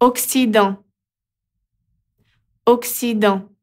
Occident. Occident.